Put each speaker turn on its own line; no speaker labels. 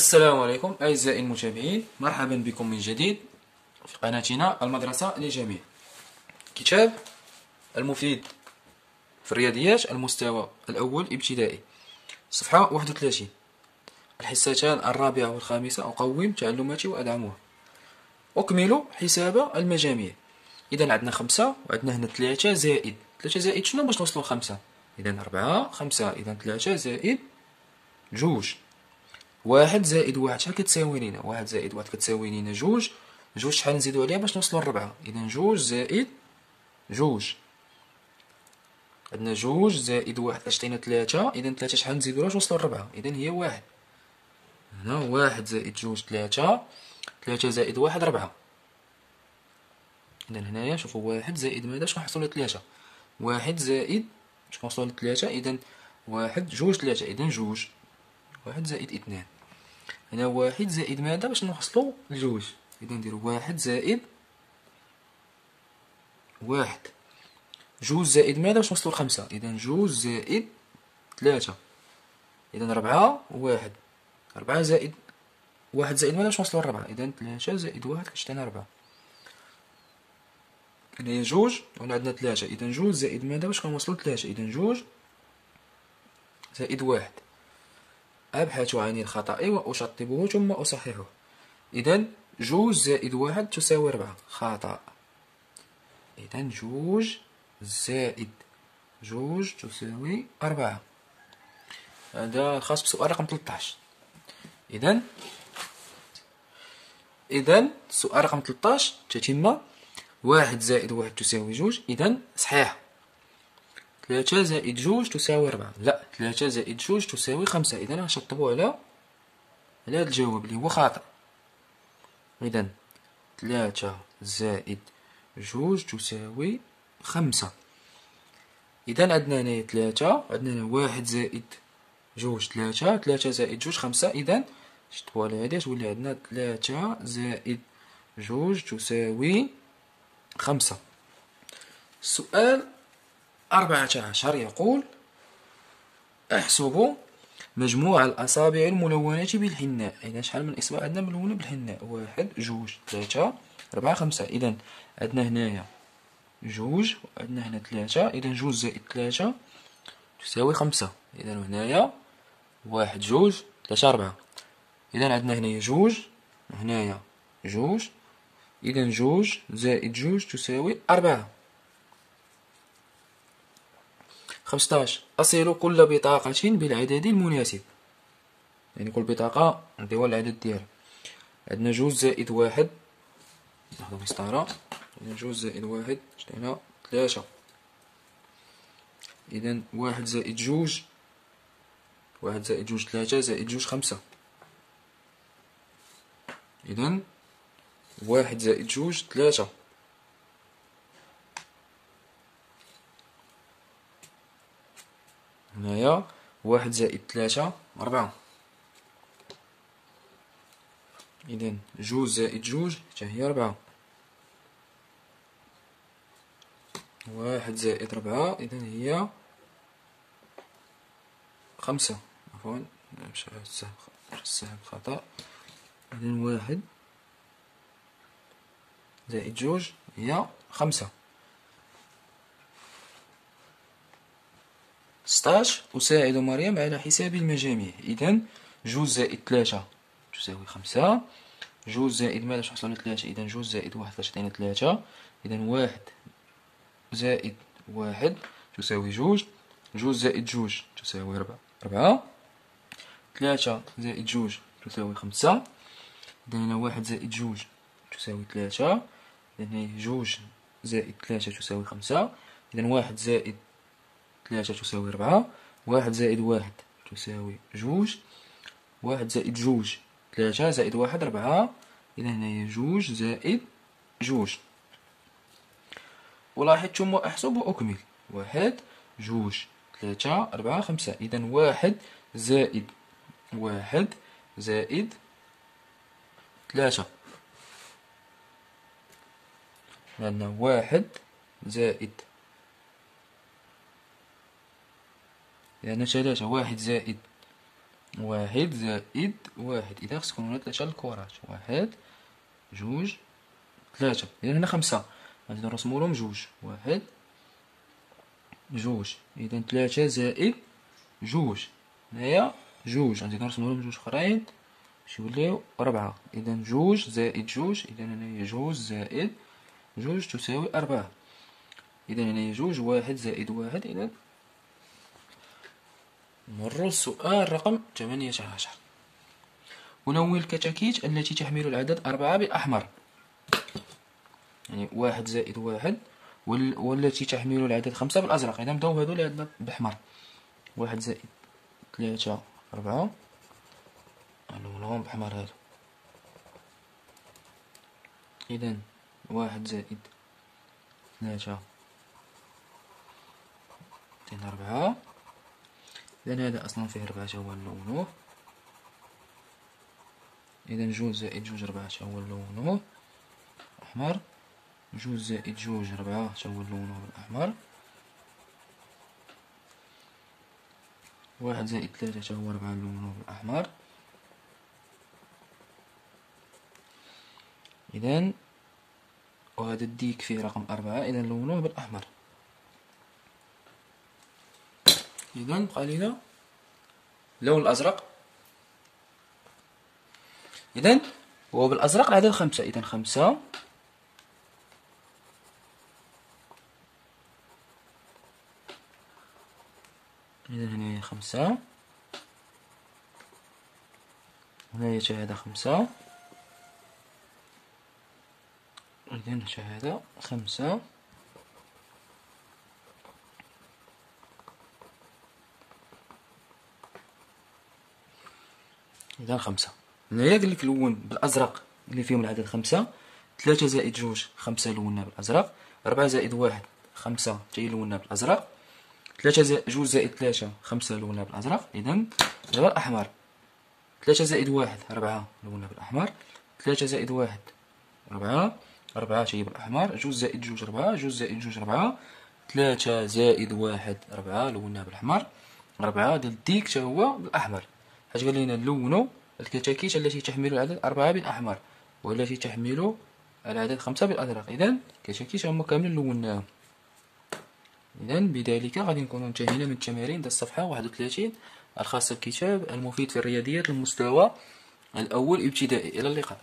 السلام عليكم أعزائي المتابعين. مرحبا بكم من جديد في قناتنا المدرسة للجميع. كتاب المفيد في الرياضيات المستوى الأول ابتدائي صفحة 31 الحصتان الرابعة والخامسة أقوم تعلماتي وأدعمها. أكمل حساب المجاميع. إذا عندنا خمسة وعندنا هنا ثلاثة زائد. ثلاثة زائد شنو؟ باش نوصلو خمسة. إذا أربعة خمسة. إذا ثلاثة زائد جوج. واحد زائد واحد. شحال كتساوي لينا واحد زائد واحد كتساوي لينا جوج. جوج شحال نزيدو عليها باش نوصلو لربعة؟ إذا جوج زائد جوج. عندنا جوج زائد واحد عطينا ثلاثة إذا ثلاثة شحال نزيدو باش نوصلو لربعة؟ إذا هي واحد. هنا واحد زائد جوج ثلاثة ثلاثة زائد واحد ربعة. إذا هنايا شوفو واحد زائد ماذا؟ باش نحصلو ثلاثة واحد زائد باش نوصلو لثلاثة إذا واحد جوج ثلاثة إذا جوج. واحد زائد اثنان. هنا واحد زائد ماذا؟ باش نحصلو لجوج. إذا نديرو واحد زائد واحد. جوج زائد ماذا؟ باش نوصلو لخمسة. إذا جوج زائد ثلاثة. إذا ربعة واحد. ربعة زائد واحد زائد ماذا؟ باش نوصلو لربعة. إذا ثلاثة زائد واحد كتعطينا ربعة. هنايا جوج وهنا عندنا ثلاثة. إذا جوج زائد ماذا؟ باش كنوصلو لثلاثة إذا جوج زائد واحد. أبحث عن الخطأ وأشطبه ثم أصححه. إذا جوج زائد واحد تساوي ربعة خطأ. إذا جوج زائد جوج تساوي أربعة. هذا خاص بسؤال رقم 13 إذا إذا سؤال رقم 13 تتمة واحد زائد واحد تساوي جوج إذا صحيح. ثلاثة زائد جوج تساوي ربعة لا ثلاثة زائد جوج تساوي خمسة. إذا غنشطبو على على هاد الجواب اللي هو خاطئ. إذا ثلاثة زائد جوج تساوي خمسة. إذا عندنا هنايا ثلاثة عندنا هنا واحد زائد جوج ثلاثة ثلاثة زائد جوج خمسة. إذا شطبو على هادي تولي عندنا ثلاثة زائد جوج تساوي خمسة. السؤال أربعة عشر يقول أحسب مجموع الأصابع الملونة بالحناء. إذا شحال من إصبع عندنا ملونة بالحناء؟ واحد جوج ثلاثة ربعة خمسة. إذا عندنا هنايا جوج وعندنا هنا ثلاثة. إذا جوج زائد ثلاثة تساوي خمسة. إذا هنايا واحد جوج ثلاثة ربعة إذا عندنا هنايا جوج وهنايا جوج. إذا جوج زائد جوج تساوي أربعة. خمسطاش أصل كل بطاقة بالعدد المناسب. يعني كل بطاقة نديوها العدد ديالها. عندنا جوج زائد واحد. ناخدو مسطرة. إذا جوج زائد واحد. شتينا ثلاثة. إذا واحد زائد جوج. واحد زائد جوج ثلاثة زائد جوج خمسة. إذا واحد زائد جوج ثلاثة. هنايا واحد زائد ثلاثة ربعة إذن جوج زائد جوج حتى هي ربعة واحد زائد ربعة إذن هي خمسة. عفوا السهم خطأ. إذن واحد زائد جوج هي خمسة. ستاش أساعد مريم على حساب المجاميع. إذا جوج زائد ثلاثة تساوي خمسة. جوج زائد ماذا باش نحصلو ثلاثة إذا جوج زائد واحد تعطينا ثلاثة إذا واحد زائد واحد تساوي جوج. جوج زائد جوج تساوي ربعة ربعة ثلاثة زائد جوج تساوي خمسة. إذا هنا واحد زائد جوج تساوي ثلاثة إذا هنا جوج زائد ثلاثة تساوي خمسة. إذا واحد زائد ثلاثة تساوي ربعة واحد زائد واحد تساوي جوج واحد زائد جوج ثلاثة زائد واحد ربعة إذا هنايا جوج زائد جوج. ولاحظ ثم أحسب وأكمل. واحد جوج ثلاثة أربعة خمسة إذا واحد زائد واحد زائد ثلاثة. عندنا واحد زائد لأن ثلاثة واحد زائد واحد زائد واحد. إذا خصكم هنا ثلاثة الكرات واحد جوج ثلاثة. إذا هنا خمسة. غادي نرسمولهم جوج. واحد جوج. إذا ثلاثة زائد جوج. هنايا جوج. غادي نرسمولهم جوج أخرين. باش يوليو ربعة إذا جوج زائد جوج. إذا هنايا جوج زائد جوج تساوي أربعة. إذا هنايا جوج واحد زائد واحد. إذا نمرو السؤال رقم ثمانية عشر ولون الكتاكيت التي تحمل العدد أربعة بالأحمر يعني واحد زائد واحد والتي تحمل العدد خمسة بالأزرق. إذا نبداو هادو اللي عندنا بأحمر. واحد زائد ثلاثة أربعة. نلونهم بأحمر هادو إذا واحد زائد ثلاثة. اثنين أربعة. إذا هذا أصلا فيه ربعة هو نلونوه إذا جوج زائد جوج ربعة هو نلونوه أحمر. جوج زائد جوج ربعة هو نلونوه بالأحمر. واحد زائد ثلاثة هو ربعة نلونوه بالأحمر. إذا وهذا الديك فيه رقم أربعة. إذا نلونوه بالأحمر. إذا بقى لينا اللون الأزرق. إذا هو بالأزرق العدد خمسة. إذا خمسة. إذا هنا خمسة. هنا شهادة خمسة. إذا شهادة خمسة. إذا خمسة. هنايا قالك لون بالأزرق اللي فيهم العدد خمسة. ثلاثة زائد جوج خمسة لونا بالأزرق. ربعة زائد واحد خمسة تاهي لونا بالأزرق. ثلاثة زائد جوج زائد ثلاثة خمسة لونا بالأزرق. إذا دابا الأحمر ثلاثة زائد واحد ربعة لونا بالأحمر. ثلاثة زائد واحد ربعة ربعة تاهي بالأحمر. جوج زائد جوج ربعة جوج زائد جوج ربعة ثلاثة زائد واحد ربعة لونا بالأحمر. ربعة ديال الديك تا هو؟ بالأحمر. حيت قال نلونو الكتاكيت التي تحمل العدد أربعة بالأحمر والتي تحمل العدد خمسة بالأزرق إذا الكتاكيت هما كاملين لوناهم إذا بذلك غادي نكونو انتهينا من التمارين ديال الصفحة واحد وثلاثين الخاصة بالكتاب المفيد في الرياضيات المستوى الأول ابتدائي. إلى اللقاء.